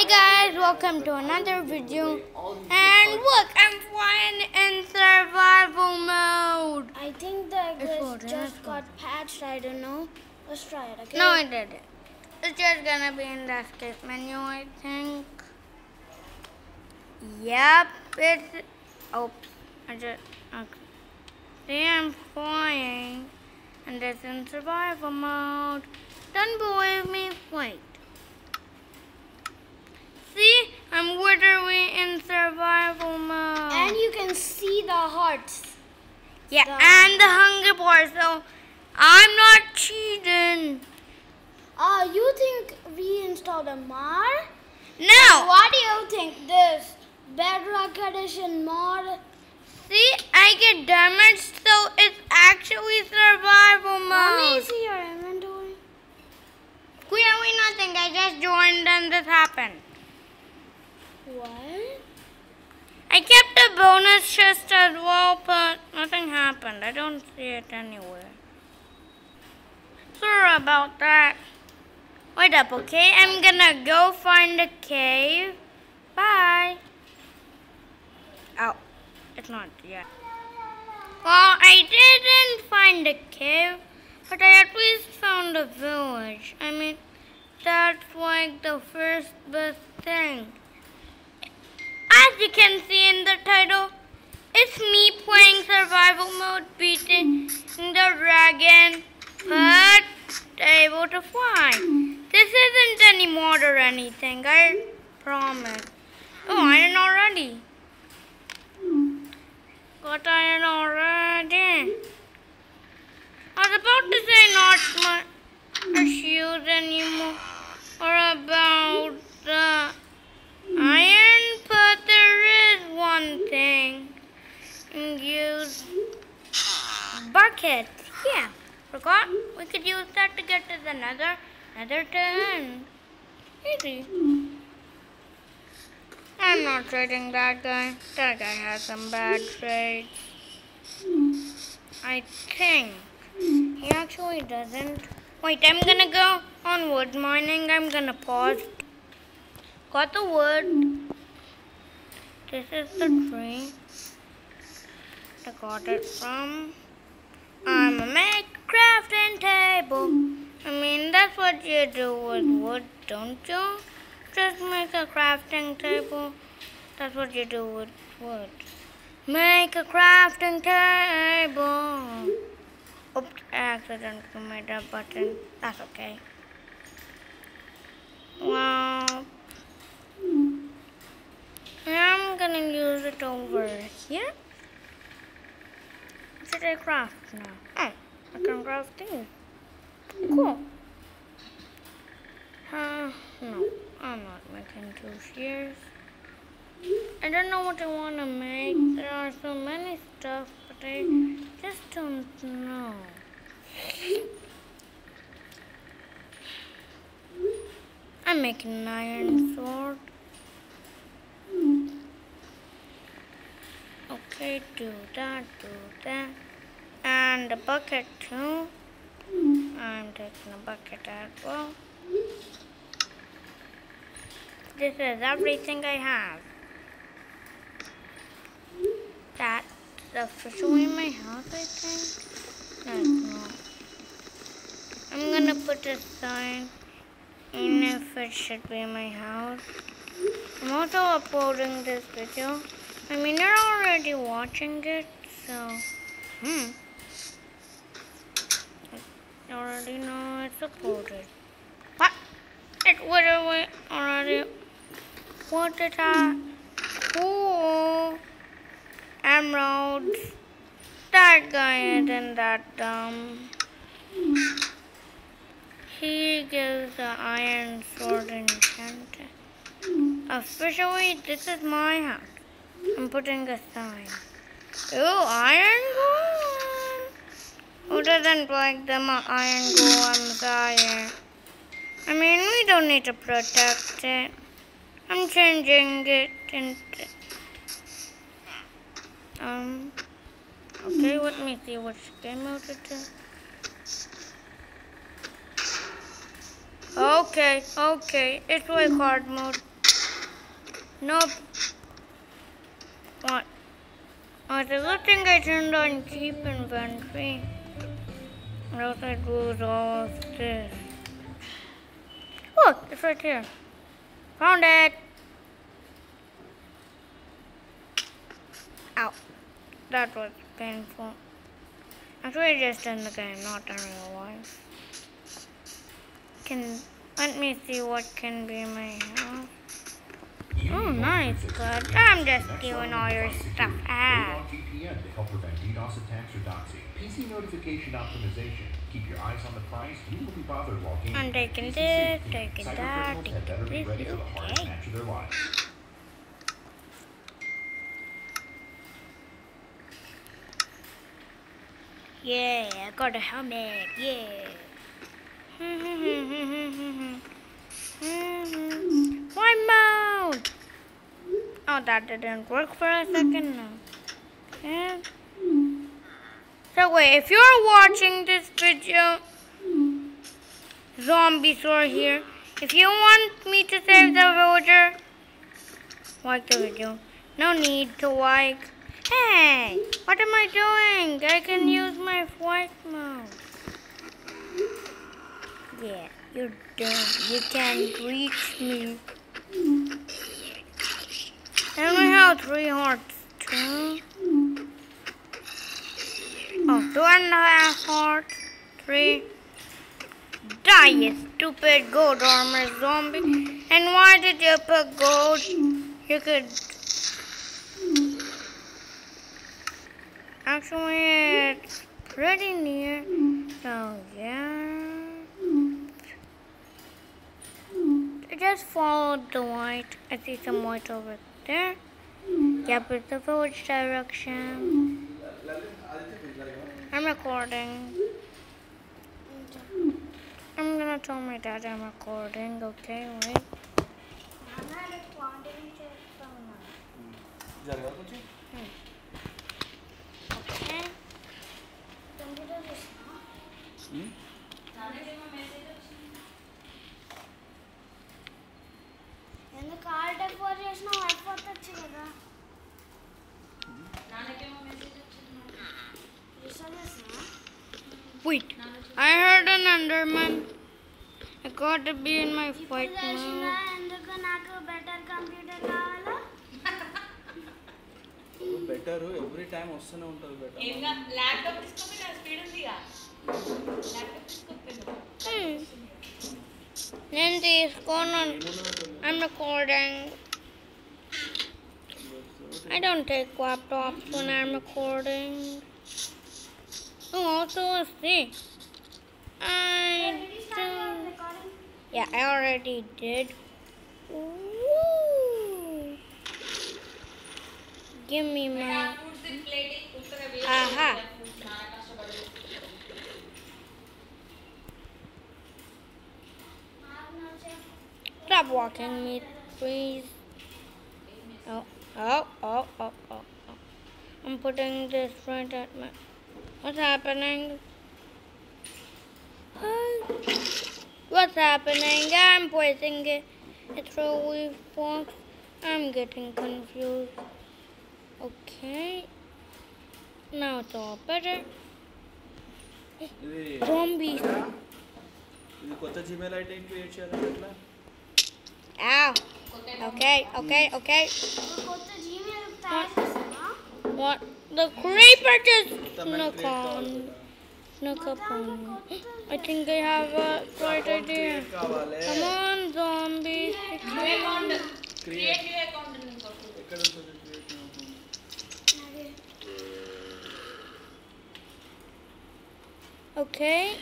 Hey guys, welcome to another video. And look, I'm flying in survival mode. I think the what, just got patched. I don't know. Let's try it, okay? No, it didn't. It's just gonna be in the escape menu, I think. Yep, it's. Oops, I just. Okay. See, I'm flying, and it's in survival mode. Don't believe me? Wait. See, I'm literally in survival mode. And you can see the hearts. yeah, the- and the hunger bar. So I'm not cheating. Uh, you think we installed a mod? No. What do you think? This Bedrock Edition mod? See, I get damaged, so it's actually survival mode. Let me see your inventory. Clearly nothing. I just joined and this happened. What? I kept a bonus chest as well, but nothing happened. I don't see it anywhere. Sorry about that. Wait up, okay? I'm gonna go find a cave. Bye. Oh, it's not yet. Well, I didn't find a cave, but I at least found a village. I mean, that's like the first best thing. As you can see in the title, it's me playing survival mode, beating the dragon, but able to fly. This isn't any mod or anything, I promise. Oh, iron already. Got iron already. I was about to say not my shoes anymore, or about the iron, but there is one thing. Use buckets. Yeah, forgot. We could use that to nether. Nether turn. Easy. I'm not trading that guy. That guy has some bad traits. I think he actually doesn't. Wait, I'm gonna go on wood mining. I'm gonna pause. Got the wood. This is the tree. I got it from. I'm a make crafting table. I mean, that's what you do with wood, don't you? Just make a crafting table. That's what you do with wood. Make a crafting table. Oops, I accidentally made that button. That's okay. Well, I'm gonna use it over here. Should I craft now? Oh, I can craft these. Cool. Uh, no, I'm not making two shears. I don't know what I want to make. There are so many stuff, but I just don't know. I'm making an iron sword. Okay, do that, do that. And a bucket too. I'm taking a bucket as well. This is everything I have. That's officially my house, I think. No, not. I'm gonna put a sign in if it should be my house. I'm also uploading this video. I mean, you're already watching it, so, hmm. Already know it's uploaded. What? It literally already. What did I? Cool. Emeralds. That guy isn't that dumb. He gives the iron sword enchanted. Officially, this is my house. I'm putting a sign. Ooh, iron golem. Who doesn't like the mo- iron golem fire? I mean, we don't need to protect it. I'm changing it into. Um. Okay, let me see which game mode it is. Okay, okay, it's like hard mode. Nope. What? I good thing I turned on keep inventory. Or else I'd lose all of this. Look, it's right here. Found it. Ow. That was painful. Actually, just in the game, not in real life. Can let me see what can be my house. Oh, nice, good. I'm just giving all your stuff ah. out. To help prevent DDoS attacks or doxing. PC notification optimization. Keep your eyes on the prize. You will be bothered while gaming. I'm taking this, taking that, criminals had better be taking ready this, for the hardest okay. match of their lives. Yeah, I got a helmet. Yeah. One mode. Oh, that didn't work for a second. Yeah. So wait, if you're watching this video, zombies are here. If you want me to save the villager, like the video. No need to like. Hey, what am I doing? I can use my flight mode. Yeah, you're dumb. You can't reach me. I only have three hearts. Two. Oh, two and a half hearts. Three. Die, you stupid gold armor zombie. And why did you put gold? You could. Actually, it's pretty near. So, yeah. I just follow the light. I see some light over there. Yep, it's the village direction. I'm recording. I'm gonna tell my dad I'm recording, okay? Wait. Hmm. Okay. Hmm? Wait, I heard an Enderman. I got to be in my fight now. Better every time. Ossana untal better. Inga laptop isko pina speed liya. Laptop isko pina. Hmm. Nanti isko I'm recording. I don't take laptops when I'm recording. Oh, also, let's see. I do. Yeah, I already did. Ooh. Give me my. Aha. Stop walking me, please. Oh, oh, oh, oh, oh, oh. I'm putting this right at my. What's happening? Hi. What's happening? I'm placing it. It's a weak box. I'm getting confused. Okay. Now it's all better. ఇది Zombies. ఇది కొత్త Gmail ID create చేయాలంటే ఎట్లా Ow. Okay, okay, okay. What? The creeper just snuck on. Snuck up on me. I think I have a right idea. Come on, zombie. Okay.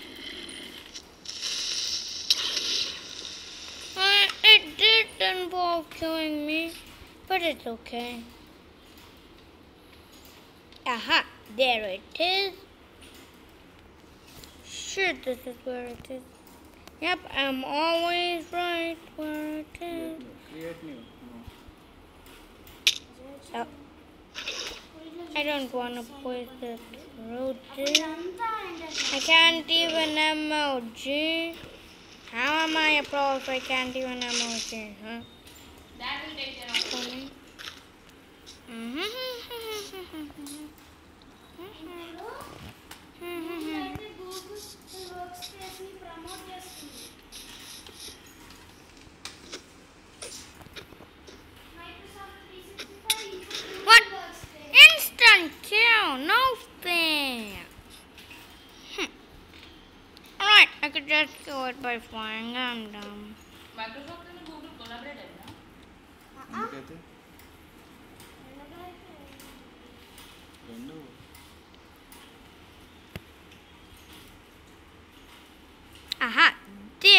Uh, it did involve killing me, but it's okay. Aha, there it is. Sure, this is where it is. Yep, I'm always right where it is. Create new. Oh. I don't want to push the road. I can't even emoji. How am I a pro if I can't even emoji, huh? That will take it off it. Mm-hmm. fair. Hmm. Alright, I could just kill it by flying. I'm dumb. Microsoft and Google collaborate అయినా ఎందుకైతే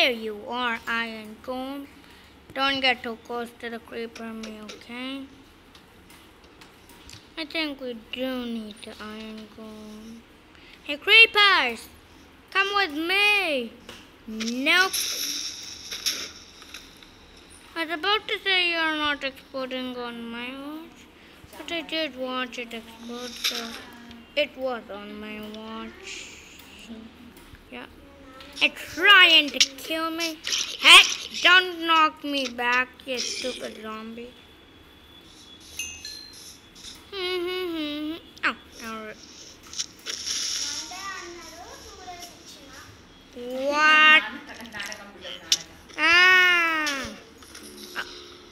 There you are, Iron Golem. Don't get too close to the creeper me, okay? I think we do need the Iron Golem. Hey, creepers! Come with me! Nope. I was about to say you're not exploding on my watch, but I did watch it explode, so it was on my watch. Yeah are trying to kill me. Heck, don't knock me back, you stupid zombie. Mm-hmm. Oh, alright. What? Ah. Oh,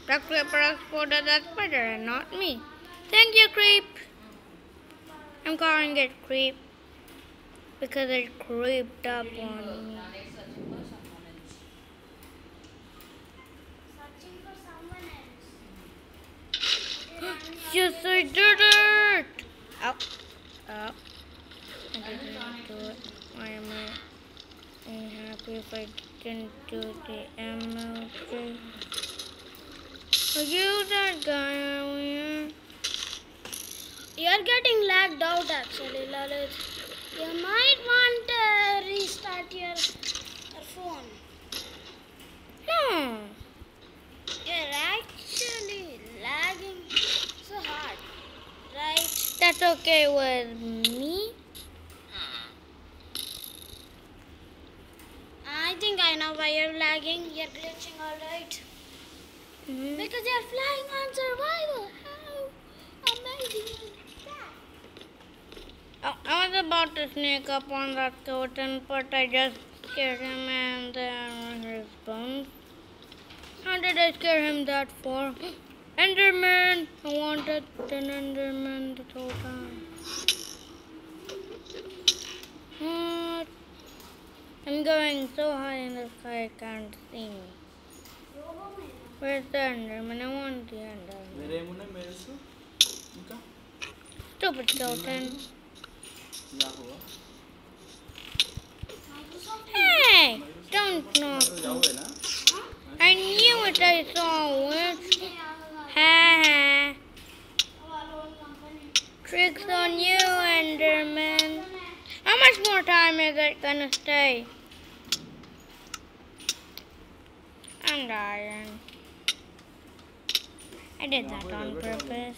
the creeper exploded that spider and not me. Thank you, creep. I'm calling it creep because it creeped up on me. yes, I did it! Oh, oh. I didn't do it. Why am I unhappy if I didn't do the MLG? Are you that guy over here? You're getting lagged out actually, Lalith. You might want to restart your, your phone. Hmm. You're actually lagging so hard, right? That's okay with me. I think I know why you're lagging. You're glitching, alright? Mhm. Because you're flying on survival. How amazing is that? Oh, I was about to sneak up on that curtain, but I just scared him and then his bones. How did I scare him that far? Enderman! I wanted an Enderman the whole time. What? I'm going so high in the sky I can't see me. Where's the Enderman? I want the Enderman. Stupid skeleton. Hey, don't knock. I knew it. I saw it. Ha Tricks on you, Enderman. How much more time is it gonna stay? I'm dying. I did that on purpose.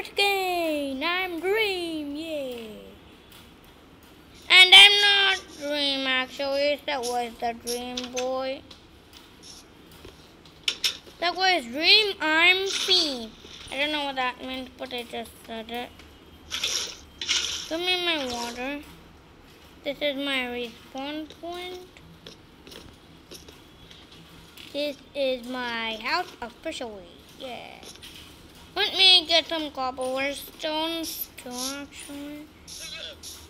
It again. I'm Dream, yay. And I'm not Dream, actually. That was the Dream Boy. That was Dream, I'm Fiend. I don't know what that means, but I just said it. Give me my water. This is my respawn point. This is my house officially. Yeah. Let me get some cobblestones too, actually.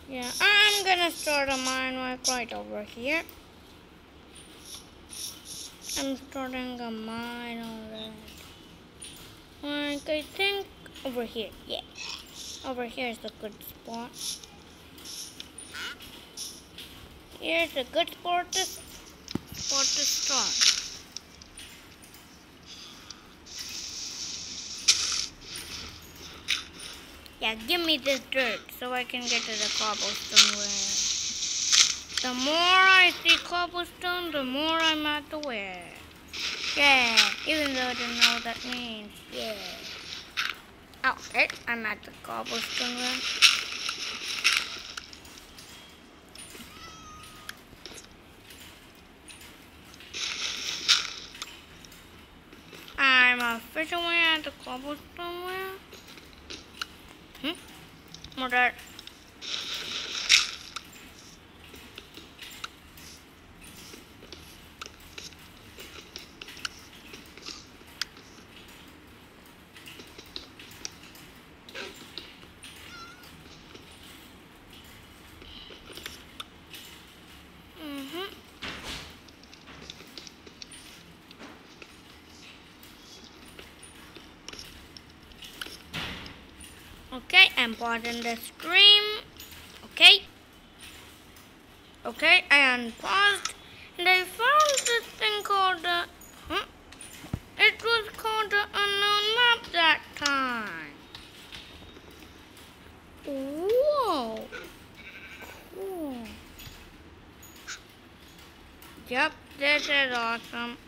Yeah, I'm gonna start a mine like right over here. I'm starting a mine already. Like, I think over here, yeah. Over here is a good spot. Here's a good spot to, spot to start. Yeah, give me this dirt so I can get to the cobblestone where. The more I see cobblestone, the more I'm at the where. Yeah, even though I don't know what that means. Yeah. Oh, it, I'm at the cobblestone where. I'm officially at the cobblestone where. Hmm? More dirt. Mm-hmm. I'm pausing the stream. Okay. Okay, I unpaused and I found this thing called. Huh? It was called the unknown map that time. Whoa. Cool. Yep, this is awesome.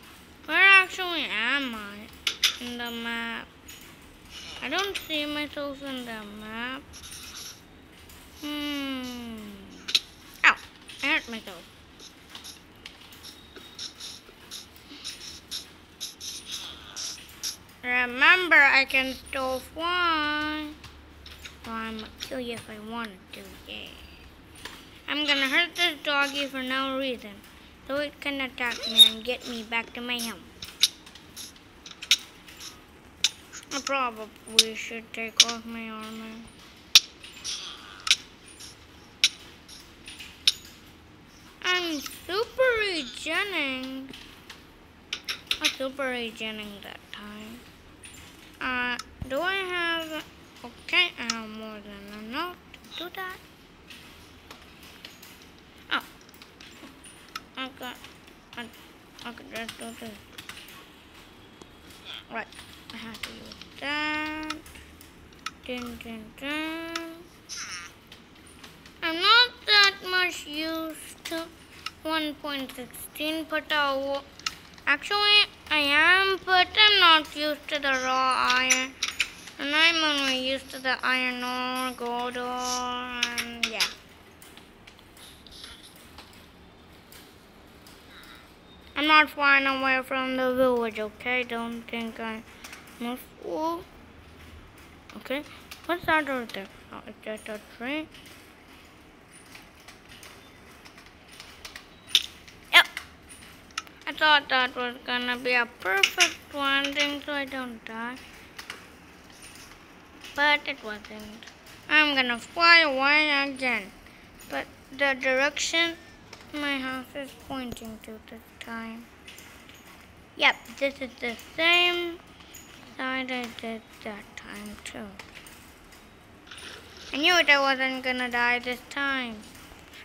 Where actually am I in the map? I don't see myself in the map. Hmm. Ow! I hurt myself. Remember, I can still fly. Well, I'm gonna kill you if I wanted to, yeah. I'm gonna hurt this doggy for no reason, so it can attack me and get me back to my home. I probably should take off my armor. I'm super regening. I super regening that time. Uh, do I have? Okay, I have more than enough to do that. Oh, I got. I, I could just do this. Right, I have to use that. Dun, dun, dun. I'm not that much used to 1.16, but uh, actually I am, but I'm not used to the raw iron. And I'm only used to the iron ore, gold ore, and yeah. I'm not flying away from the village, okay? Don't think I'm a fool. Okay, what's that over there? Oh, it's just a tree. I thought that was gonna be a perfect landing so I don't die. But it wasn't. I'm gonna fly away again. But the direction my house is pointing to this time. Yep, this is the same side I did that time too. I knew it I wasn't gonna die this time.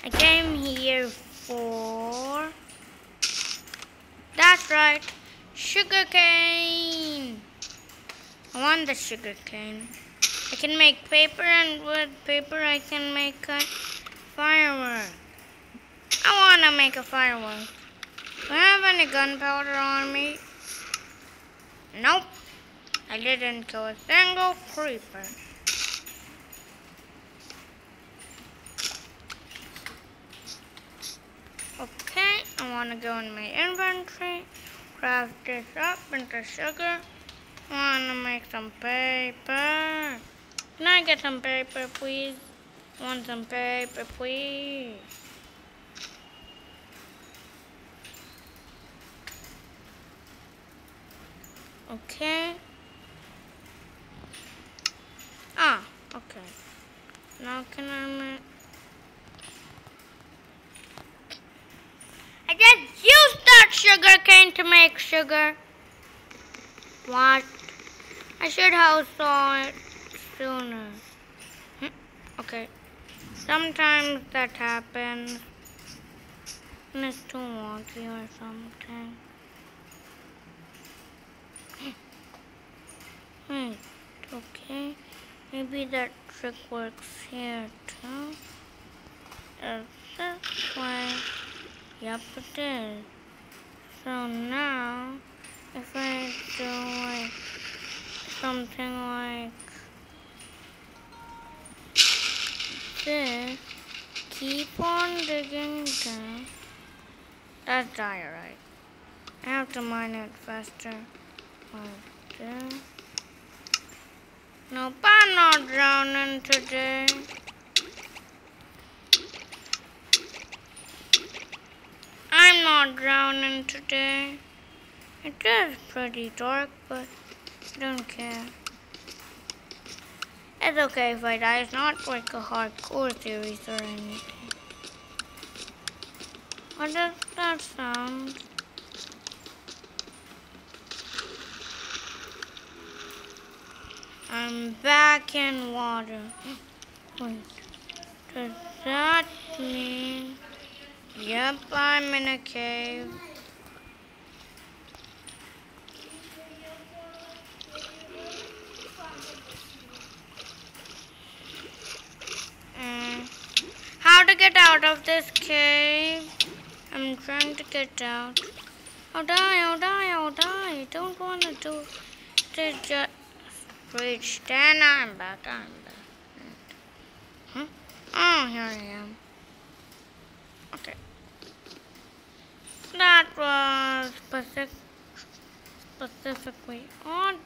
I came here for that's right, sugar cane. I want the sugar cane. I can make paper and with paper I can make a firework. I want to make a firework. Do I have any gunpowder on me? Nope. I didn't kill a single creeper. Okay, I want to go in my inventory, craft this up into sugar. I want to make some paper. Can I get some paper, please? Want some paper, please? Okay. Ah, okay. Now can I make... I just used that sugar cane to make sugar. What? I should have saw it sooner. Hmm, Okay. Sometimes that happens. It's too wonky or something. Hmm. Okay. Maybe that trick works here too. Is this way? Yep, it is. So now, if I do like something like this, keep on digging down. That's diorite. I have to mine it faster. Like this. Nope, I'm not drowning today. I'm not drowning today. It is pretty dark, but I don't care. It's okay if I die. It's not like a hardcore series or anything. What does that sound? I'm back in water. Wait, does that mean? Yep, I'm in a cave. Mm. How to get out of this cave? I'm trying to get out. I'll die, I'll die, I'll die. Don't want to do to just reach. Then I'm back, I'm back. Huh? Oh, here I am. Okay. That was uh, specific, specifically on.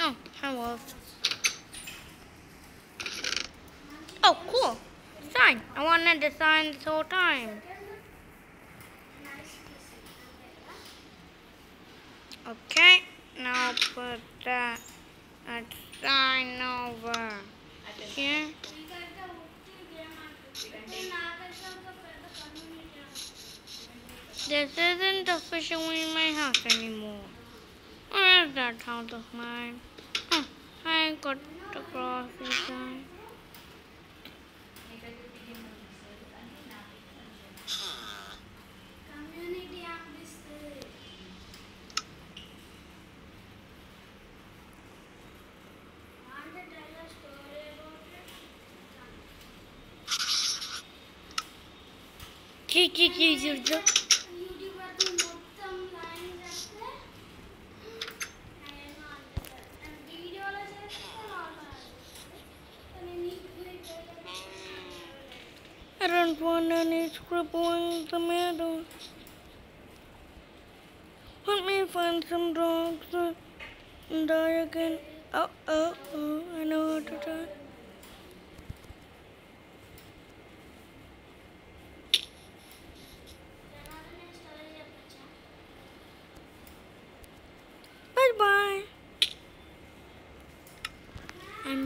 Oh, wolf. Oh, cool. Sign. I wanted to sign this whole time. Okay, now put that, that sign over here. This isn't officially my house anymore. Where is that house of mine? Oh, I got the grocery sign. I don't want any scribbling in the middle. Let me find some dogs and die again. Oh, oh, oh, I know how to die.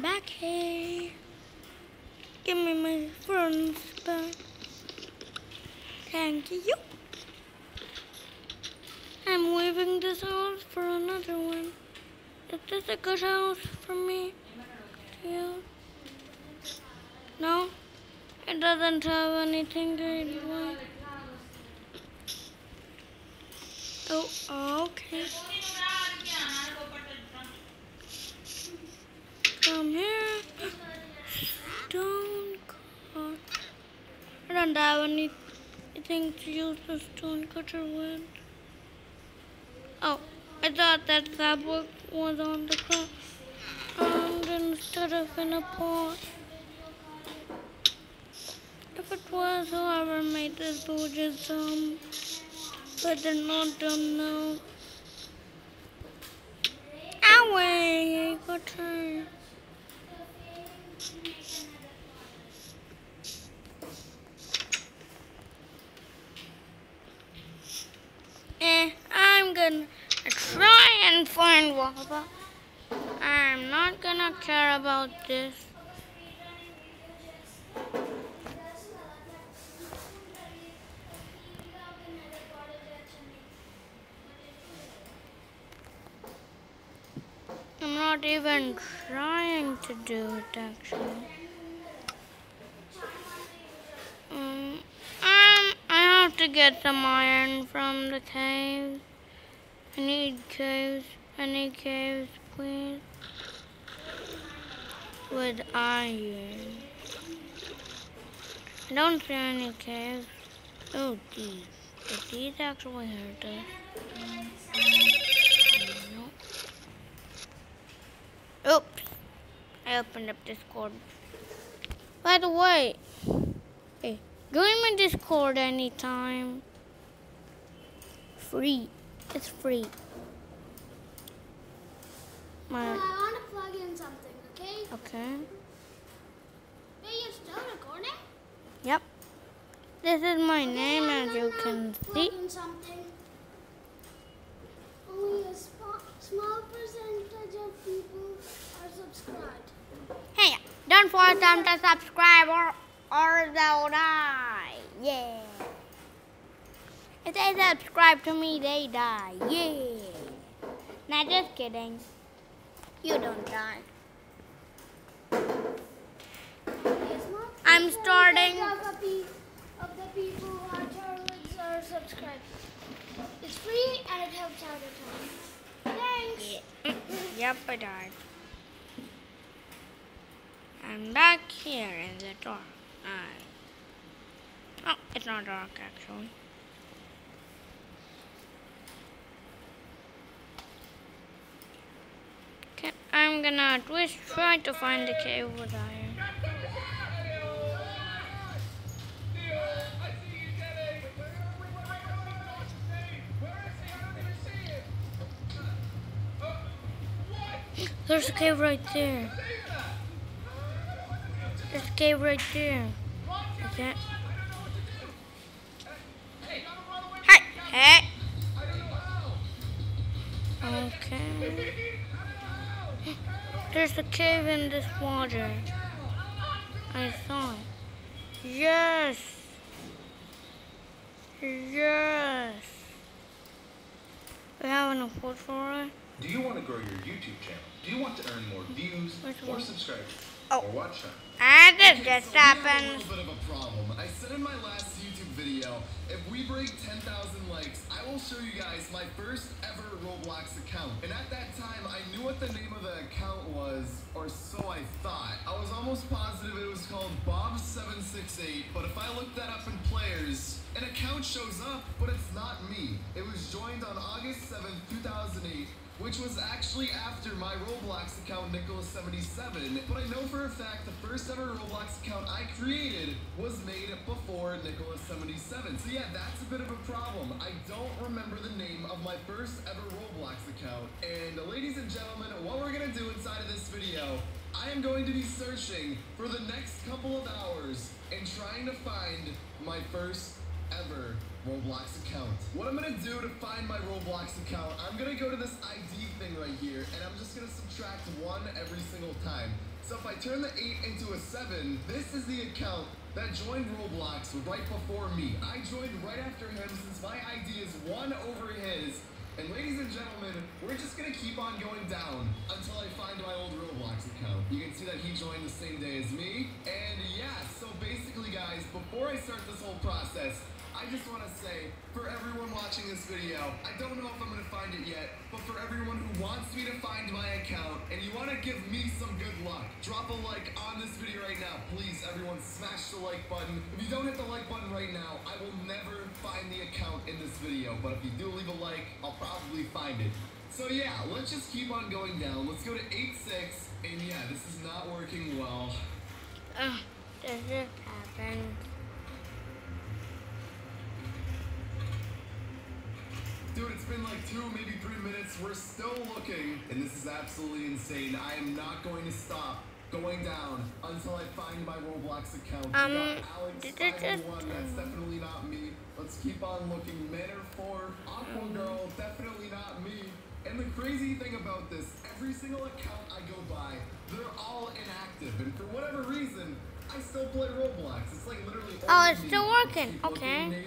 Back here. Give me my friends back. Thank you. I'm leaving this house for another one. Is this a good house for me? Yeah. No? It doesn't have anything good. Oh, okay. Come here. Stone cut. I don't have anything to use the stone cutter with. Oh, I thought that fabric was on the ground um, instead of in a pot. If it was, whoever made this food is dumb. But they're not dumb now. Away, I got her. Eh, I'm gonna try and. I'm not gonna care about this. I'm I'm not even trying to do it actually. Um, um, I have to get some iron from the cave. I need caves. I need caves, please. With iron. I don't see any caves. Oh, these. Did these actually hurt us? Oops. I opened up Discord. By the way, hey, join my Discord anytime. Free. It's free. My I want to plug in something, okay? okay. Wait, you're still recording? Yep. This is my Okay, name I'm as you can plug see. in something. Only a small, small percentage of people are subscribed. Hey, don't force them to subscribe or or they'll die. Yeah. If they subscribe to me, they die. Yeah. Nah, just kidding. You don't die. I'm starting- Of the, pe- of the people who are journalists are subscribed. It's free and it helps out a ton. Thanks. yep, I died. I'm back here in the dark. I... Oh, it's not dark actually. I'm gonna twist try to find the cave with iron. There's a cave right there. There's a cave right there. Okay. Hey, hey. Okay. There's a cave in this water. I saw it. Yes. Yes. We have enough food for it. Do you want to grow your YouTube channel? Do you want to earn more views, more subscribers, Oh. or watch time? And it just so we have happened. a little bit of a problem. I said in my last YouTube video, if we break 10,000 likes, I will show you guys my first ever Roblox account. And at that time, I knew what the name of the account was, or so I thought. I was almost positive it was called Bob768, but if I look that up in players, an account shows up, but it's not me. It was joined on August 7th, 2008, which was actually after my Roblox account, Nicholas77. But I know for a fact the first ever Roblox account I created was made before Nicholas77. So yeah, that's a bit of a problem. I don't remember the name of my first ever Roblox account. And ladies and gentlemen, what we're gonna do inside of this video, I am going to be searching for the next couple of hours and trying to find my first ever Roblox account. What I'm gonna do to find my Roblox account, I'm gonna go to this ID thing right here, and I'm just gonna subtract one every single time. So if I turn the 8 into a 7, this is the account that joined Roblox right before me. I joined right after him since my ID is 1 over his. And ladies and gentlemen, we're just gonna keep on going down until I find my old Roblox account. You can see that he joined the same day as me. And yeah, so basically guys, before I start this whole process, I just want to say, for everyone watching this video, I don't know if I'm going to find it yet, but for everyone who wants me to find my account and you want to give me some good luck, drop a like on this video right now. Please, everyone, smash the like button. If you don't hit the like button right now, I will never find the account in this video, but if you do leave a like, I'll probably find it. So yeah, let's just keep on going down. Let's go to 8-6, and yeah, this is not working well. Ugh, this just happened. Dude, it's been like two, maybe three minutes. We're still looking, and this is absolutely insane. I am not going to stop going down until I find my Roblox account. Um, Alex did it just- 501, that's definitely not me. Let's keep on looking. Manor 4, Aqua Girl, definitely not me. And the crazy thing about this, every single account I go by, they're all inactive. And for whatever reason, I still play Roblox. It's like literally Oh, it's me. still working. Okay.